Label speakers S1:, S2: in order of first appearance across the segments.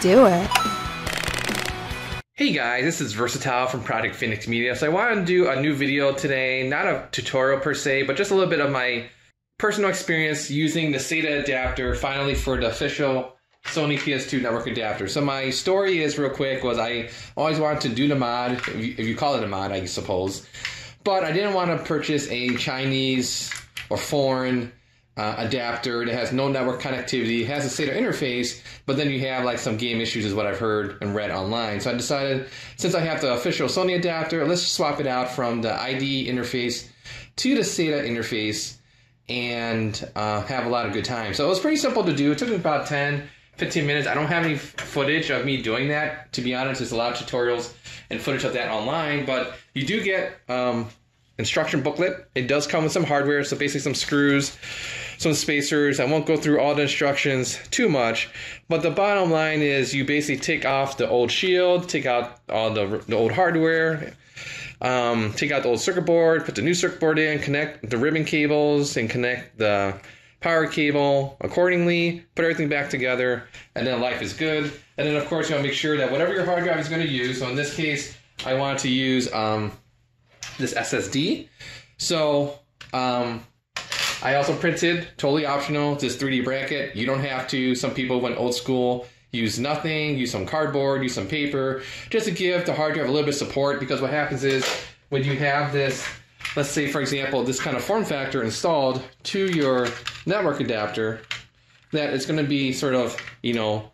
S1: do it.
S2: Hey guys, this is Versatile from Project Phoenix Media. So I wanted to do a new video today, not a tutorial per se, but just a little bit of my personal experience using the SATA adapter finally for the official Sony PS2 network adapter. So my story is real quick was I always wanted to do the mod, if you, if you call it a mod, I suppose, but I didn't want to purchase a Chinese or foreign uh, adapter that has no network connectivity, It has a SATA interface, but then you have like some game issues, is what I've heard and read online. So I decided, since I have the official Sony adapter, let's swap it out from the IDE interface to the SATA interface and uh, have a lot of good time. So it was pretty simple to do. It took me about 10, 15 minutes. I don't have any footage of me doing that. To be honest, there's a lot of tutorials and footage of that online, but you do get um, instruction booklet. It does come with some hardware, so basically some screws, some spacers. I won't go through all the instructions too much, but the bottom line is you basically take off the old shield, take out all the, the old hardware, um, take out the old circuit board, put the new circuit board in, connect the ribbon cables, and connect the power cable accordingly, put everything back together, and then life is good. And then, of course, you want to make sure that whatever your hard drive is going to use, so in this case, I want to use um, this SSD. So um, I also printed, totally optional, this 3D bracket. You don't have to. Some people went old school, use nothing, use some cardboard, use some paper, just to give the hard drive a little bit of support. Because what happens is when you have this, let's say for example, this kind of form factor installed to your network adapter, that it's going to be sort of, you know,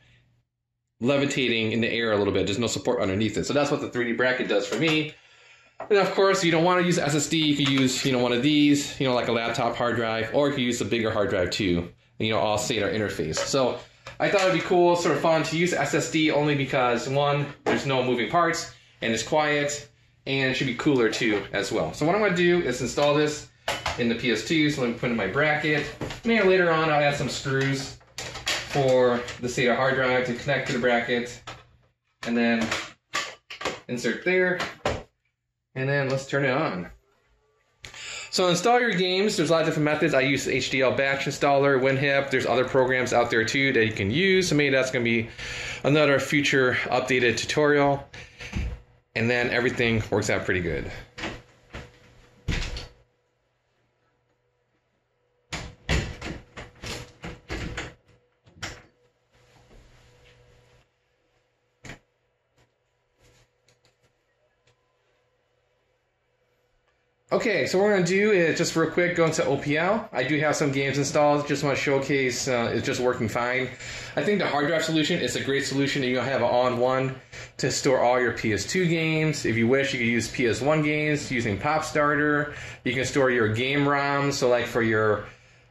S2: levitating in the air a little bit. There's no support underneath it. So that's what the 3D bracket does for me. And of course, you don't want to use SSD. You could use, you know, one of these, you know, like a laptop hard drive, or you could use a bigger hard drive too. You know, all SATA interface. So I thought it'd be cool, sort of fun to use SSD only because one, there's no moving parts, and it's quiet, and it should be cooler too as well. So what I'm going to do is install this in the PS2. So let me put in my bracket. Maybe later on I'll add some screws for the SATA hard drive to connect to the bracket, and then insert there and then let's turn it on. So install your games. There's a lot of different methods. I use the HDL Batch Installer, WinHIIP. There's other programs out there too that you can use. So maybe that's going to be another future updated tutorial. And then everything works out pretty good. Okay, so what we're going to do is just real quick go into OPL. I do have some games installed. Just want to showcase uh, it's just working fine. I think the hard drive solution is a great solution. You have an all-in-one to store all your PS2 games. If you wish, you can use PS1 games using POPStarter. You can store your game ROMs. So like for your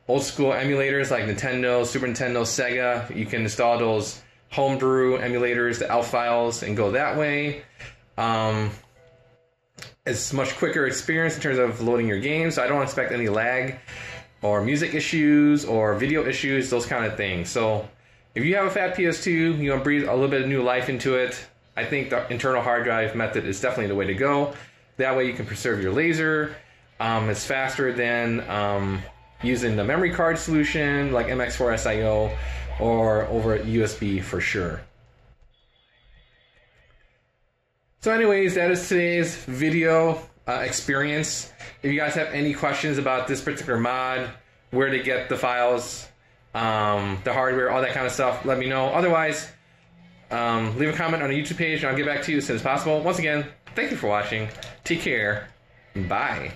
S2: old school emulators like Nintendo, Super Nintendo, Sega, you can install those homebrew emulators, the ELF files, and go that way. Um, it's much quicker experience in terms of loading your game, so I don't expect any lag or music issues or video issues, those kind of things. So if you have a fat PS2, you want to breathe a little bit of new life into it, I think the internal hard drive method is definitely the way to go. That way you can preserve your laser. Um, it's faster than um, using the memory card solution like MX4SIO or over USB for sure. So, anyways, that is today's video uh, experience. If you guys have any questions about this particular mod, where to get the files, um, the hardware, all that kind of stuff, let me know. Otherwise, um, leave a comment on the YouTube page and I'll get back to you as soon as possible. Once again, thank you for watching. Take care. Bye.